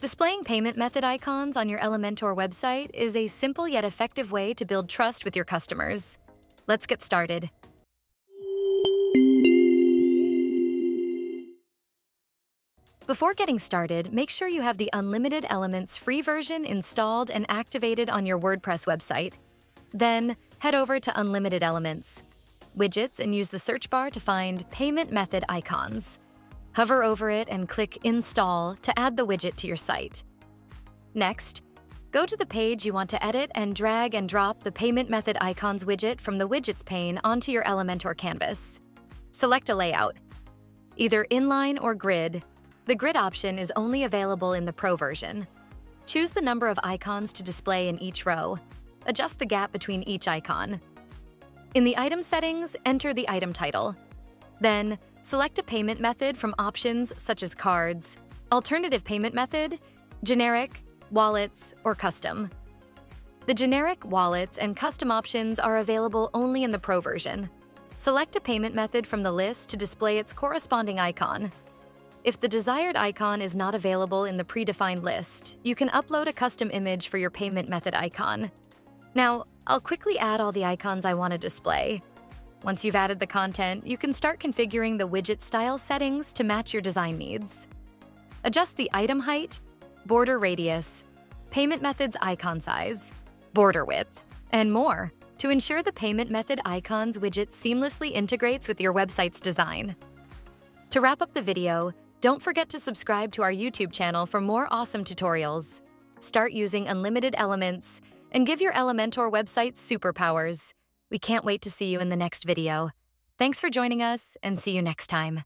Displaying payment method icons on your Elementor website is a simple yet effective way to build trust with your customers. Let's get started. Before getting started, make sure you have the Unlimited Elements free version installed and activated on your WordPress website. Then, head over to Unlimited Elements, Widgets, and use the search bar to find Payment Method Icons. Hover over it and click Install to add the widget to your site. Next, go to the page you want to edit and drag and drop the Payment Method Icons widget from the Widgets pane onto your Elementor canvas. Select a layout, either inline or grid. The grid option is only available in the Pro version. Choose the number of icons to display in each row. Adjust the gap between each icon. In the item settings, enter the item title. Then, Select a payment method from options such as cards, alternative payment method, generic, wallets, or custom. The generic, wallets, and custom options are available only in the Pro version. Select a payment method from the list to display its corresponding icon. If the desired icon is not available in the predefined list, you can upload a custom image for your payment method icon. Now, I'll quickly add all the icons I want to display. Once you've added the content, you can start configuring the widget style settings to match your design needs. Adjust the item height, border radius, payment method's icon size, border width, and more to ensure the payment method icons widget seamlessly integrates with your website's design. To wrap up the video, don't forget to subscribe to our YouTube channel for more awesome tutorials. Start using unlimited elements and give your Elementor website superpowers. We can't wait to see you in the next video. Thanks for joining us, and see you next time.